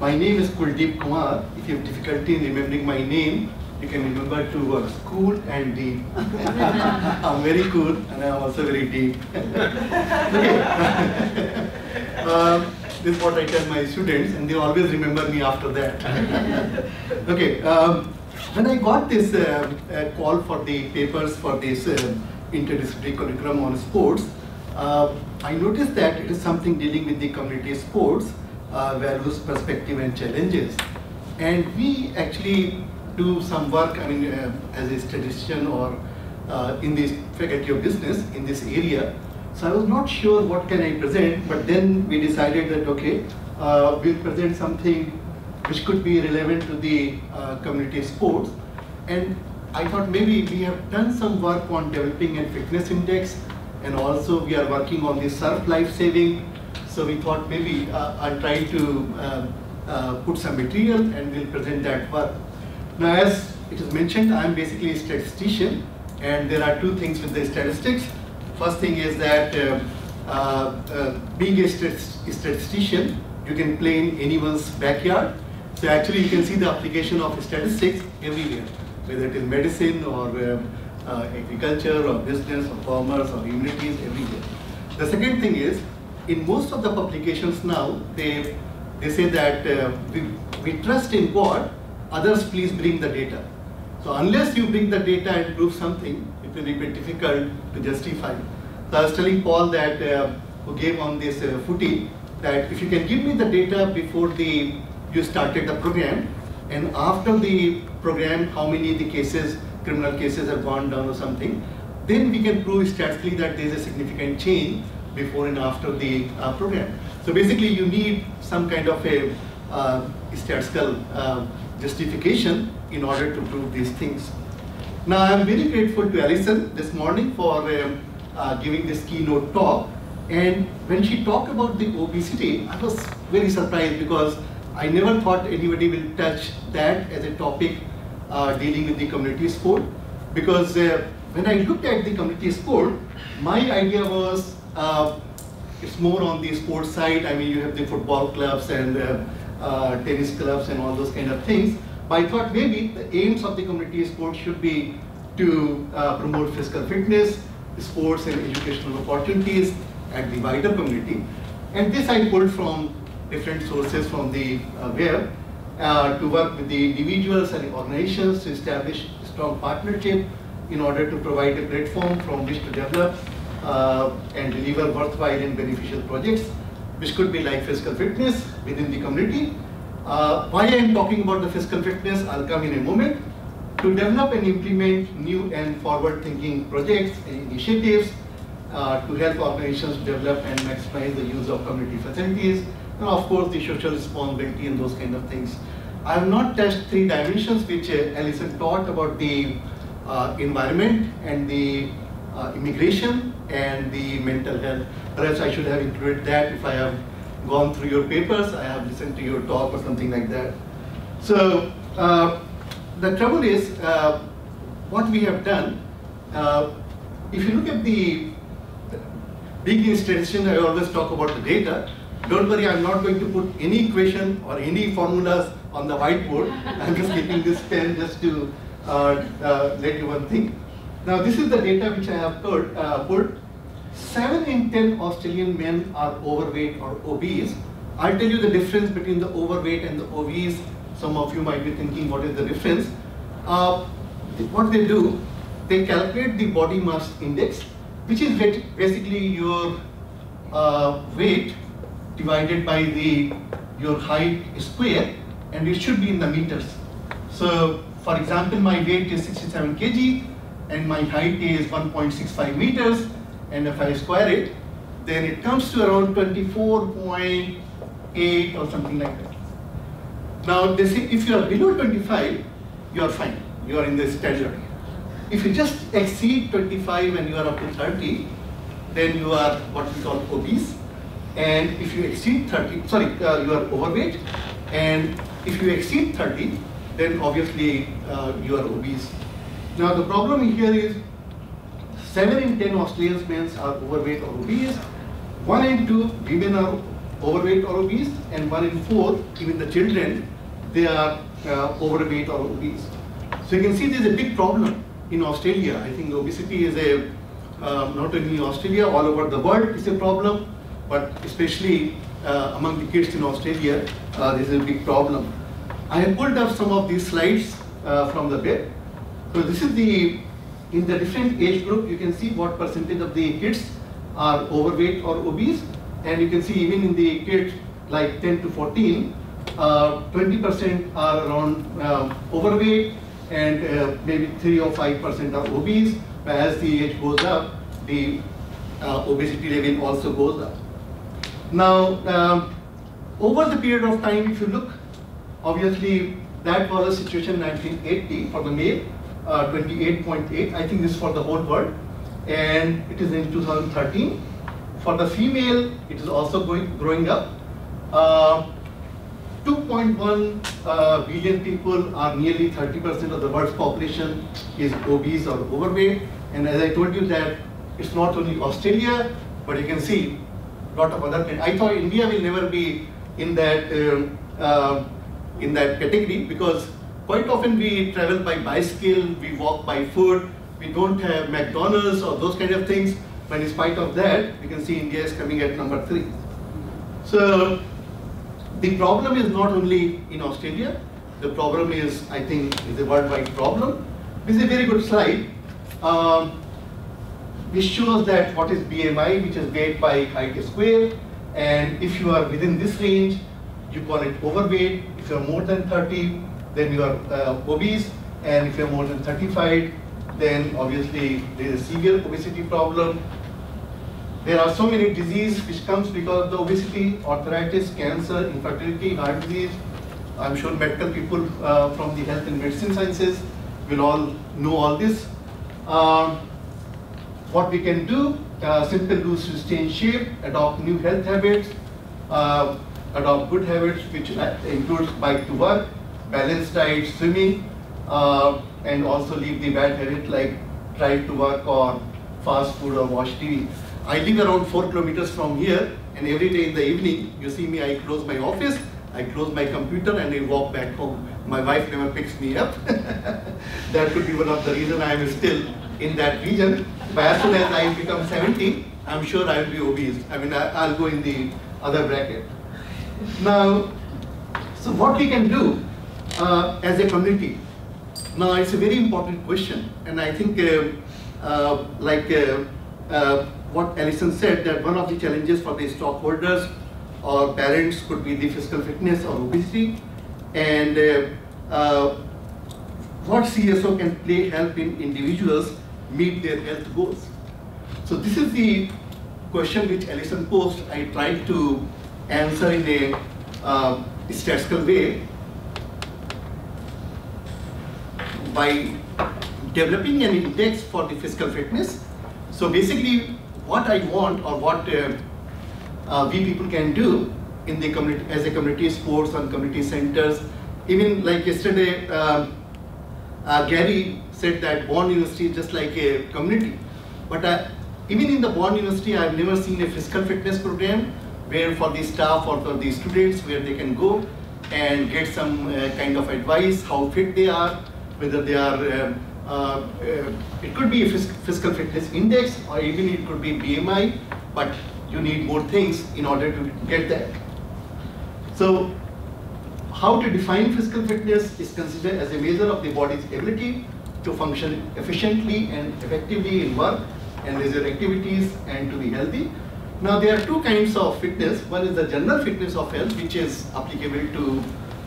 My name is Kuldeep Kumar. If you have difficulty in remembering my name, you can remember to work cool and deep. I'm very cool and I'm also very deep. um, this is what I tell my students and they always remember me after that. okay. Um, when I got this uh, uh, call for the papers for this uh, interdisciplinary colloquium on sports, uh, I noticed that it is something dealing with the community sports, uh, values, perspective and challenges. And we actually do some work, I mean, uh, as a statistician or uh, in this faculty of business in this area. So I was not sure what can I present, but then we decided that, okay, uh, we'll present something which could be relevant to the uh, community sports. And I thought maybe we have done some work on developing a fitness index and also we are working on the surf life saving. So we thought maybe uh, I'll try to um, uh, put some material and we'll present that work. Now as it is mentioned, I'm basically a statistician and there are two things with the statistics. First thing is that uh, uh, being a statistician, you can play in anyone's backyard so actually you can see the application of statistics everywhere, whether it is medicine or uh, uh, agriculture or business or commerce or humanities, everywhere. The second thing is, in most of the publications now, they, they say that uh, we, we trust in God, others please bring the data. So unless you bring the data and prove something, it will be bit difficult to justify. So I was telling Paul that, uh, who gave on this uh, footy, that if you can give me the data before the you started the program and after the program how many the cases, criminal cases have gone down or something, then we can prove statistically that there is a significant change before and after the uh, program. So basically you need some kind of a uh, statistical uh, justification in order to prove these things. Now I'm very grateful to Alison this morning for um, uh, giving this keynote talk and when she talked about the obesity, I was very surprised because I never thought anybody will touch that as a topic uh, dealing with the community sport because uh, when I looked at the community sport, my idea was uh, it's more on the sports side. I mean, you have the football clubs and uh, uh, tennis clubs and all those kind of things. But I thought maybe the aims of the community sport should be to uh, promote physical fitness, sports and educational opportunities at the wider community. And this I pulled from different sources from the uh, web to work with the individuals and organizations to establish strong partnership in order to provide a platform from which to develop and deliver worthwhile and beneficial projects, which could be like physical fitness within the community. Uh, why I am talking about the physical fitness, I'll come in a moment. To develop and implement new and forward-thinking projects and initiatives uh, to help organizations develop and maximize the use of community facilities, and of course the social responsibility and those kind of things. I have not touched three dimensions which uh, Alison taught about the uh, environment and the uh, immigration and the mental health. Perhaps I should have included that if I have gone through your papers, I have listened to your talk or something like that. So uh, the trouble is, uh, what we have done, uh, if you look at the big statistician, I always talk about the data, don't worry, I'm not going to put any equation or any formulas on the whiteboard. I'm just keeping this pen just to uh, uh, let you one think. Now this is the data which I have put, uh, put. 7 in 10 Australian men are overweight or obese. I'll tell you the difference between the overweight and the obese. Some of you might be thinking what is the difference. Uh, what they do, they calculate the body mass index, which is basically your uh, weight divided by the your height square and it should be in the meters. So for example, my weight is 67 kg and my height is 1.65 meters and if I square it, then it comes to around 24.8 or something like that. Now they say if you are below 25, you are fine, you are in the standard. If you just exceed 25 and you are up to 30, then you are what we call obese and if you exceed 30, sorry, uh, you are overweight, and if you exceed 30, then obviously uh, you are obese. Now the problem here is 7 in 10 Australian men are overweight or obese, 1 in 2 women are overweight or obese, and one in four, even the children, they are uh, overweight or obese. So you can see there's a big problem in Australia. I think obesity is a, uh, not only in Australia, all over the world it's a problem, but especially uh, among the kids in Australia, uh, this is a big problem. I have pulled up some of these slides uh, from the web. So this is the, in the different age group, you can see what percentage of the kids are overweight or obese. And you can see even in the kids like 10 to 14, 20% uh, are around uh, overweight and uh, maybe 3 or 5% are obese. But as the age goes up, the obesity level also goes up. Now, um, over the period of time, if you look, obviously that was a situation in 1980 for the male, 28.8. I think this is for the whole world. And it is in 2013. For the female, it is also going growing up. Uh, 2.1 uh, billion people are nearly 30% of the world's population is obese or overweight. And as I told you that it's not only Australia, but you can see a lot of other countries. I thought India will never be in that um, uh, in that category because quite often we travel by bicycle, we walk by foot, we don't have McDonald's or those kind of things. But in spite of that, you can see India is coming at number three. So the problem is not only in Australia, the problem is, I think, is a worldwide problem. This is a very good slide, um, shows that what is BMI, which is weight by height square, and if you are within this range, you call it overweight. If you are more than 30, then you are uh, obese, and if you are more than 35, then obviously there is a severe obesity problem. There are so many diseases which comes because of the obesity, arthritis, cancer, infertility, heart disease. I'm sure medical people uh, from the health and medicine sciences will all know all this. Uh, what we can do, uh, simple lose to stay in shape, adopt new health habits, uh, adopt good habits which includes bike to work, diet, swimming, uh, and also leave the bad habit like drive to work or fast food or watch TV. I live around four kilometers from here and every day in the evening, you see me, I close my office, I close my computer and I walk back home. My wife never picks me up. that could be one of the reasons I am still in that region. But as soon as I become 70, I'm sure I will be obese. I mean, I, will go in the other bracket. Now, so what we can do uh, as a community? Now, it's a very important question. And I think uh, uh, like uh, uh, what Alison said, that one of the challenges for the stockholders or parents could be the physical fitness or obesity, and what CSO can play help in individuals meet their health goals. So this is the question which Alison posed. I tried to answer in a uh, statistical way by developing an index for the physical fitness. So basically, what I want or what uh, uh, we people can do in the community as a community sports and community centers. Even like yesterday, um, uh, Gary said that Bond University is just like a community. But uh, even in the Bond University, I've never seen a physical fitness program where for the staff or for the students where they can go and get some uh, kind of advice, how fit they are, whether they are um, uh, uh, it could be a physical fitness index or even it could be BMI, but you need more things in order to get that. So how to define physical fitness is considered as a measure of the body's ability to function efficiently and effectively in work and leisure activities and to be healthy. Now there are two kinds of fitness. One is the general fitness of health, which is applicable to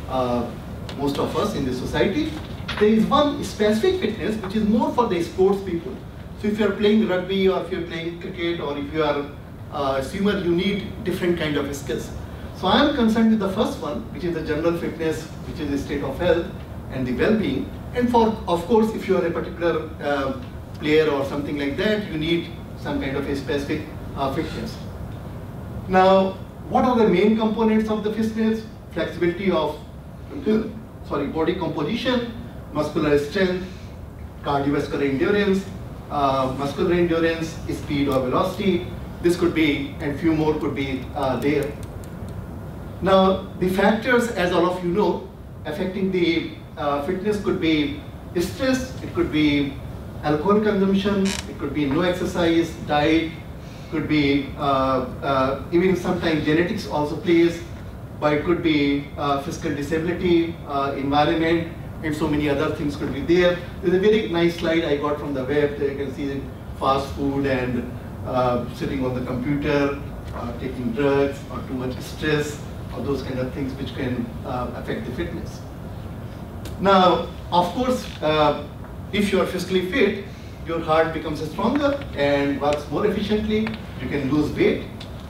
uh, most of us in the society there is one specific fitness which is more for the sports people. So if you are playing rugby or if you are playing cricket or if you are a swimmer, you need different kind of skills. So I am concerned with the first one, which is the general fitness, which is the state of health and the well-being. And for, of course, if you are a particular uh, player or something like that, you need some kind of a specific uh, fitness. Now, what are the main components of the fitness? Flexibility of sorry, body composition, muscular strength, cardiovascular endurance, uh, muscular endurance, speed or velocity. This could be, and few more could be uh, there. Now, the factors, as all of you know, affecting the uh, fitness could be stress, it could be alcohol consumption, it could be no exercise, diet, could be uh, uh, even sometimes genetics also plays, but it could be uh, physical disability, environment, and so many other things could be there. There's a very nice slide I got from the web. There you can see fast food and uh, sitting on the computer, uh, taking drugs, or too much stress, or those kind of things which can affect the fitness. Now, of course, if you are physically fit, your heart becomes stronger and works more efficiently. You can lose weight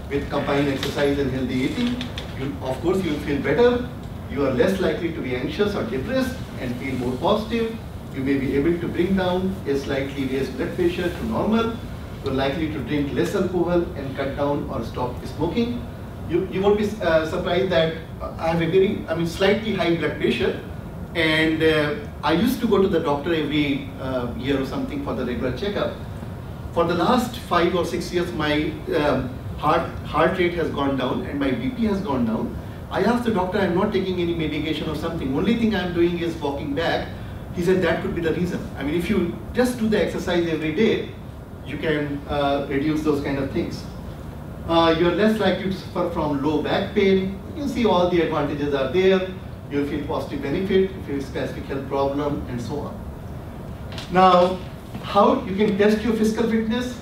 with combined exercise and healthy eating. You, of course, you feel better. You are less likely to be anxious or depressed and feel more positive. You may be able to bring down a slightly raised blood pressure to normal. You're likely to drink less alcohol and cut down or stop smoking. You, you won't be uh, surprised that I have a very, I mean, slightly high blood pressure and uh, I used to go to the doctor every uh, year or something for the regular checkup. For the last five or six years, my um, heart, heart rate has gone down and my BP has gone down. I asked the doctor, I'm not taking any medication or something. Only thing I'm doing is walking back. He said that could be the reason. I mean, if you just do the exercise every day, you can uh, reduce those kind of things. Uh, you're less likely to suffer from low back pain. You see all the advantages are there you'll feel positive benefit, you have specific health problem, and so on. Now, how you can test your physical fitness?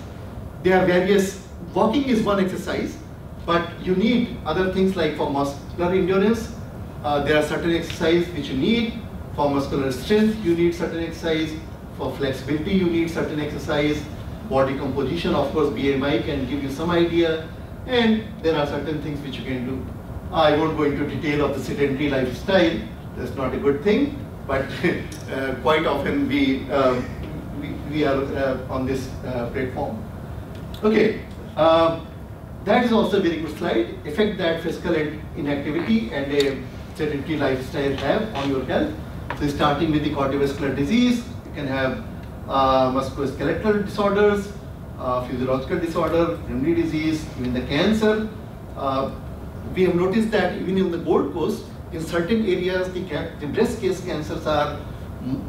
There are various, walking is one exercise, but you need other things like for muscular endurance, uh, there are certain exercises which you need. For muscular strength, you need certain exercise. For flexibility, you need certain exercise. Body composition, of course, BMI can give you some idea. And there are certain things which you can do I won't go into detail of the sedentary lifestyle. That's not a good thing, but uh, quite often we, uh, we, we, are uh, on this uh, platform. Okay, um, that is also a very good slide. Effect that physical inactivity and a sedentary lifestyle have on your health. So starting with the cardiovascular disease, you can have uh, musculoskeletal disorders, uh, physiological disorder, memory disease, even the cancer, we have noticed that even in the Gold Coast, in certain areas, the, the breast case cancers are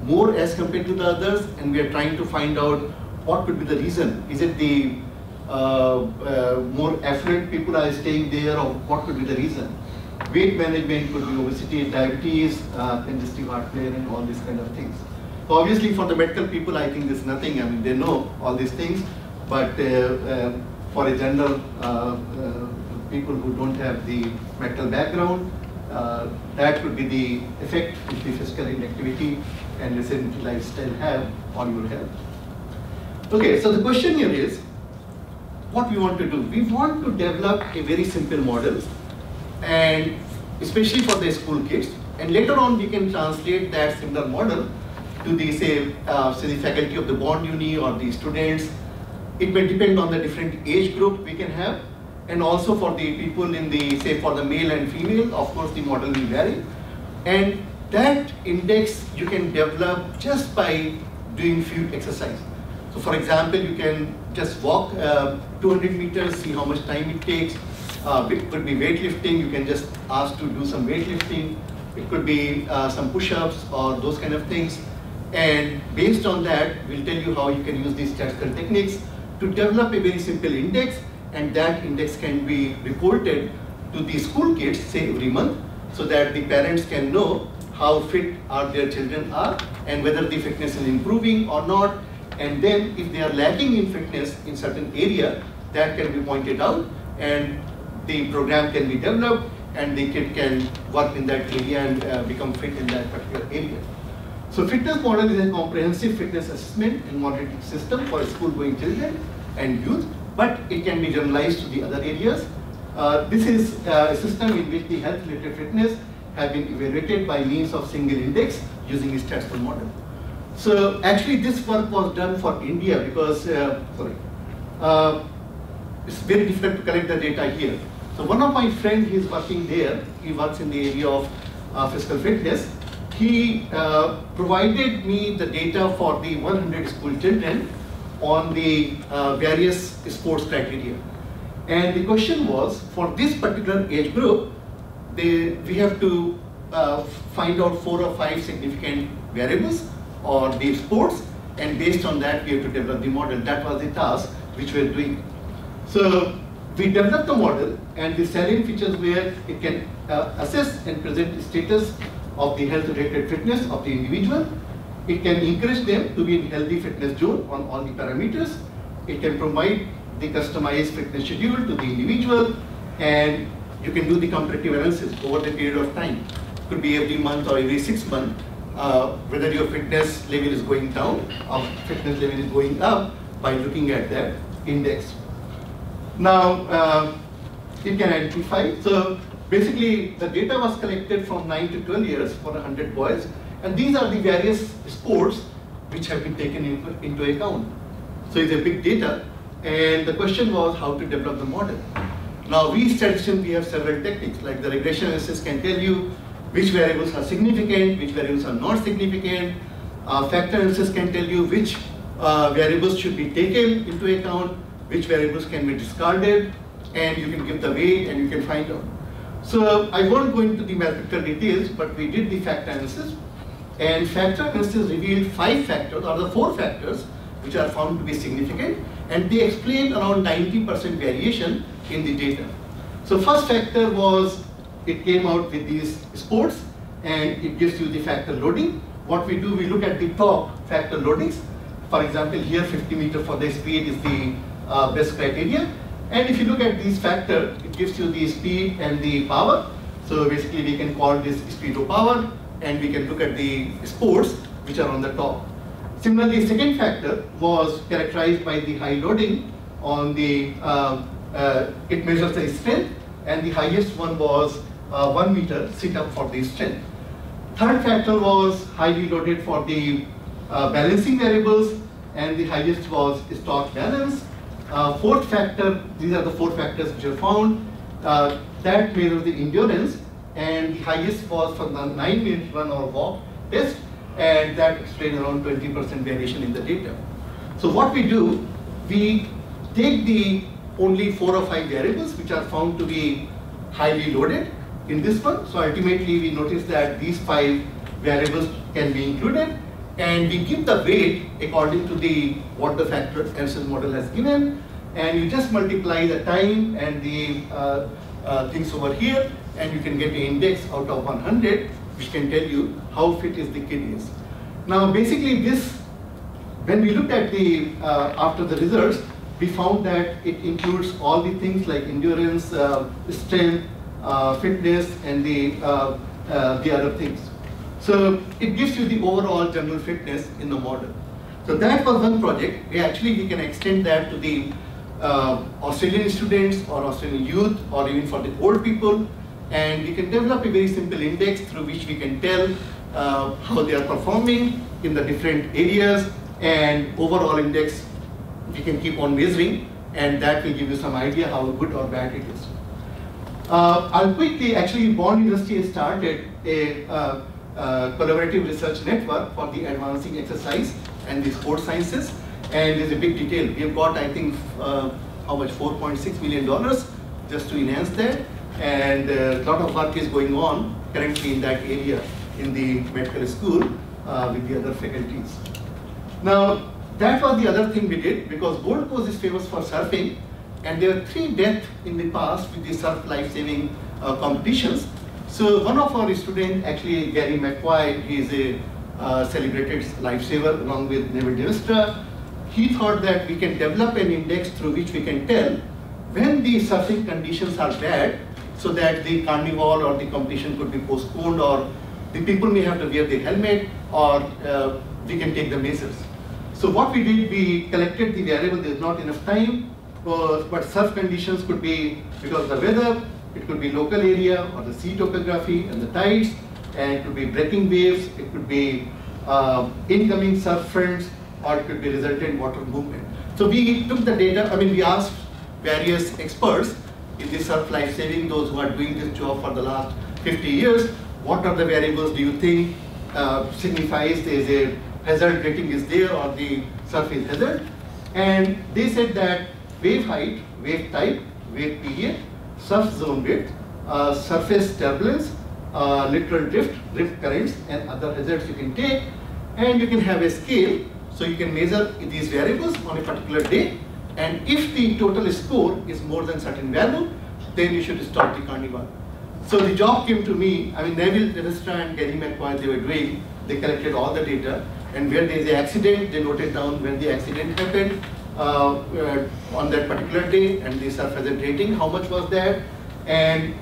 more as compared to the others, and we are trying to find out what could be the reason. Is it the uh, uh, more affluent people are staying there, or what could be the reason? Weight management could be obesity, diabetes, uh, congestive heart failure, and all these kind of things. So obviously, for the medical people, I think there's nothing. I mean, they know all these things, but uh, uh, for a general uh, people who don't have the medical background. Uh, that could be the effect which the physical inactivity and sedentary lifestyle have on your health. Okay, so the question here is, what we want to do? We want to develop a very simple model and especially for the school kids and later on we can translate that similar model to the say, uh, say the faculty of the bond uni or the students. It may depend on the different age group we can have and also for the people in the, say for the male and female, of course the model will vary. And that index you can develop just by doing few exercise. So for example, you can just walk uh, 200 meters, see how much time it takes. Uh, it could be weightlifting, you can just ask to do some weightlifting. It could be uh, some push-ups or those kind of things. And based on that, we'll tell you how you can use these statistical techniques to develop a very simple index and that index can be reported to the school kids, say every month, so that the parents can know how fit are their children are and whether the fitness is improving or not. And then if they are lacking in fitness in certain area, that can be pointed out and the program can be developed and the kid can work in that area and uh, become fit in that particular area. So fitness model is a comprehensive fitness assessment and monitoring system for school going children and youth but it can be generalized to the other areas. Uh, this is uh, a system in which the health related fitness have been evaluated by means of single index using a statistical model. So actually this work was done for India because, uh, sorry, uh, it's very difficult to collect the data here. So one of my friends, he's working there, he works in the area of uh, physical fitness. He uh, provided me the data for the 100 school children on the uh, various sports criteria. And the question was, for this particular age group, they, we have to uh, find out four or five significant variables or the sports, and based on that, we have to develop the model. That was the task which we are doing. So we developed the model, and the salient features where it can uh, assess and present the status of the health-related fitness of the individual. It can encourage them to be in healthy fitness zone on all the parameters. It can provide the customized fitness schedule to the individual, and you can do the comparative analysis over the period of time. Could be every month or every six months, uh, whether your fitness level is going down or fitness level is going up by looking at that index. Now, uh, it can identify. So basically, the data was collected from 9 to 12 years for 100 boys, and these are the various sports which have been taken in, into account. So it's a big data, and the question was how to develop the model. Now, we statisticians, we have several techniques, like the regression analysis can tell you which variables are significant, which variables are not significant. Uh, factor analysis can tell you which uh, variables should be taken into account, which variables can be discarded, and you can give the weight and you can find out. So I won't go into the mathematical details, but we did the factor analysis. And factor analysis revealed five factors, or the four factors, which are found to be significant, and they explain around 90% variation in the data. So first factor was, it came out with these sports, and it gives you the factor loading. What we do, we look at the top factor loadings. For example, here 50 meter for the speed is the uh, best criteria. And if you look at these factors, it gives you the speed and the power. So basically we can call this speed to power and we can look at the sports which are on the top. Similarly, second factor was characterized by the high loading on the, uh, uh, it measures the strength and the highest one was uh, one meter sit up for the strength. Third factor was highly loaded for the uh, balancing variables and the highest was stork balance uh, fourth factor, these are the four factors which are found. Uh, that measures the endurance and the highest was for the 9 minute run or walk test and that explains around 20% variation in the data. So what we do, we take the only four or five variables which are found to be highly loaded in this one. So ultimately we notice that these five variables can be included and we give the weight according to the what the factor model has given and you just multiply the time and the uh, uh, things over here and you can get the index out of 100 which can tell you how fit is the kid is. Now basically this, when we looked at the, uh, after the results, we found that it includes all the things like endurance, uh, strength, uh, fitness and the, uh, the other things. So it gives you the overall general fitness in the model. So that was one project. We actually we can extend that to the uh, Australian students or Australian youth or even for the old people. And we can develop a very simple index through which we can tell uh, how they are performing in the different areas and overall index we can keep on measuring and that will give you some idea how good or bad it is. Uh, I'll quickly, actually Bond University has started a uh, uh, collaborative research network for the advancing exercise and the sports sciences. And there's a big detail. We've got, I think, uh, how much, $4.6 million just to enhance that. And a lot of work is going on currently in that area in the medical school uh, with the other faculties. Now, that was the other thing we did because Gold Coast is famous for surfing and there were three deaths in the past with the surf life-saving uh, competitions. So one of our students, actually Gary McQuay, he is a uh, celebrated lifesaver along with Neville Dimstra. He thought that we can develop an index through which we can tell when the surfing conditions are bad so that the carnival or the competition could be postponed or the people may have to wear the helmet or uh, we can take the measures. So what we did, we collected the variable, there's not enough time, uh, but surf conditions could be because of the weather, it could be local area or the sea topography and the tides, and it could be breaking waves, it could be uh, incoming surf fronts, or it could be resultant water movement. So we took the data, I mean we asked various experts in the surf life saving, those who are doing this job for the last 50 years, what are the variables do you think uh, signifies there is a hazard rating is there or the surf is hazard? And they said that wave height, wave type, wave period, surf zone width, uh, surface turbulence, uh, littoral drift, drift currents, and other hazards you can take. And you can have a scale, so you can measure these variables on a particular day. And if the total score is more than certain value, then you should stop the carnival. So the job came to me, I mean Neville Levistra and Gary McCoy, they were doing, they collected all the data, and when there is an accident, they noted down when the accident happened on that particular day, and the surface rating, how much was that, and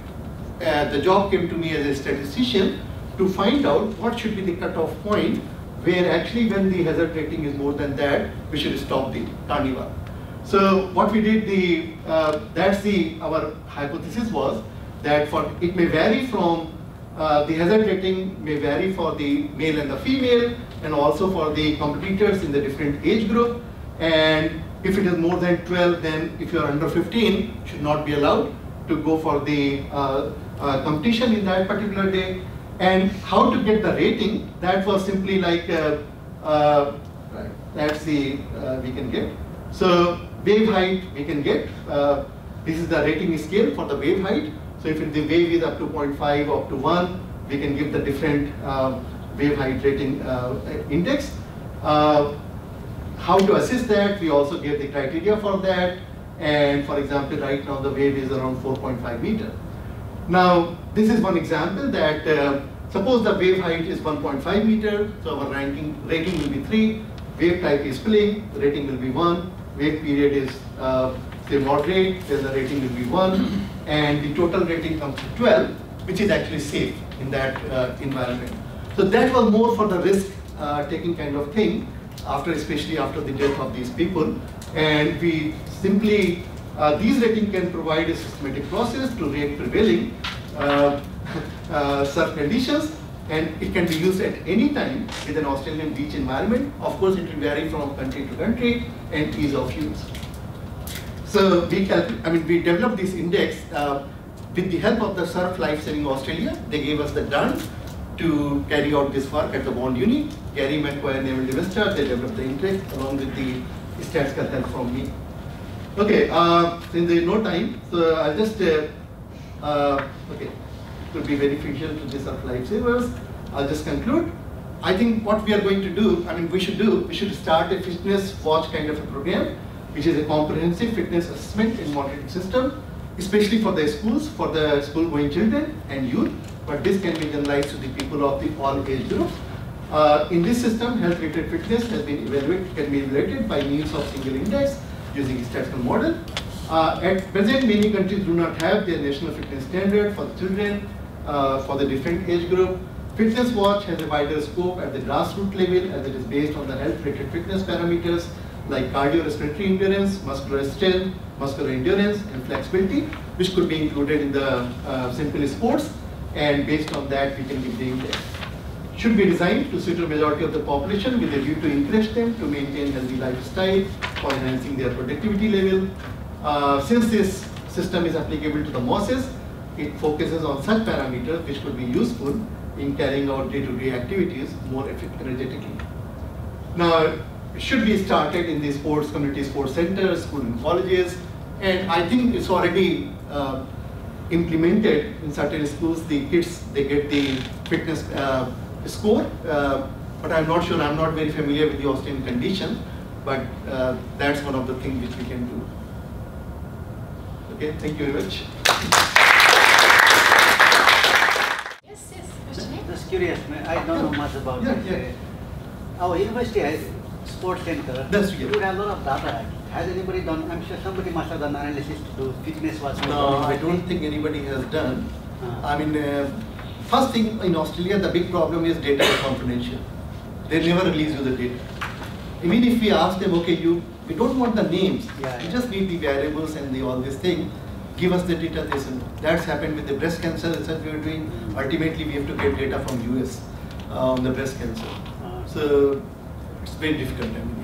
uh, the job came to me as a statistician to find out what should be the cutoff point where actually when the hazard rating is more than that, we should stop the carnival. So what we did, the uh, that's the our hypothesis was that for it may vary from uh, the hazard rating may vary for the male and the female and also for the competitors in the different age group. And if it is more than 12 then if you are under 15 should not be allowed to go for the uh, uh, competition in that particular day. And how to get the rating that was simply like uh, uh, that's the uh, we can get. So wave height we can get. This is the rating scale for the wave height. So if the wave is up to 0.5 up to 1, we can give the different uh, wave height rating uh, index. Uh, how to assess that, we also gave the criteria for that. And for example, right now the wave is around 4.5 meter. Now, this is one example that uh, suppose the wave height is 1.5 meter, so our ranking rating will be 3, wave type is spilling, the rating will be 1, wave period is uh, say moderate, then the rating will be 1, and the total rating comes to 12, which is actually safe in that uh, environment. So that was more for the risk uh, taking kind of thing, after especially after the death of these people. And we simply, uh, these rating can provide a systematic process to rate prevailing uh, uh, surf conditions and it can be used at any time with an Australian beach environment. Of course, it will vary from country to country and ease of use. So we, I mean, we developed this index uh, with the help of the Surf Life Saving Australia. They gave us the grant to carry out this work at the Bond Uni. Gary McCoy Neville Levistra, they developed the index along with the statistical help from me. Okay, uh, in the no time, so I'll just, uh, uh, okay, it will be beneficial to the Surf Lifesavers. I'll just conclude. I think what we are going to do, I mean, we should do, we should start a fitness watch kind of a program which is a comprehensive fitness assessment and monitoring system, especially for the schools, for the school-going children and youth, but this can be generalized to the people of the all age groups. Uh, in this system, health-related fitness has been evaluated, can be evaluated by means of single index using statistical model. Uh, at present, many countries do not have their national fitness standard for the children, uh, for the different age group. Fitness Watch has a wider scope at the grassroots level as it is based on the health-related fitness parameters like cardiorespiratory endurance, muscular strength, muscular endurance, and flexibility, which could be included in the uh, simple sports. And based on that, we can give the index. Should be designed to suit a majority of the population with a view to encourage them to maintain healthy lifestyle for enhancing their productivity level. Uh, since this system is applicable to the masses, it focuses on such parameters which could be useful in carrying out day-to-day -day activities more energetically. Now, it should be started in the sports, community sports centers, school and colleges, and I think it's already uh, implemented in certain schools. The kids, they get the fitness uh, score, uh, but I'm not sure, I'm not very familiar with the Australian condition, but uh, that's one of the things which we can do. Okay, thank you very much. Yes, yes, Just curious, I don't know much about yeah, this. Yeah. Our university has sports center, That's you would have a lot of data. Has anybody done, I'm sure somebody must have done analysis to do fitness watch. No, I don't think anybody has done. Uh. I mean, uh, first thing in Australia, the big problem is data is confidential. They never release you the data. Even if we ask them, okay, you, we don't want the names. Yeah, we just need the variables and the all this thing. Give us the data. They said, that's happened with the breast cancer research we were doing. Ultimately, we have to get data from US uh, on the breast cancer. Uh. So it's very difficult. I mean.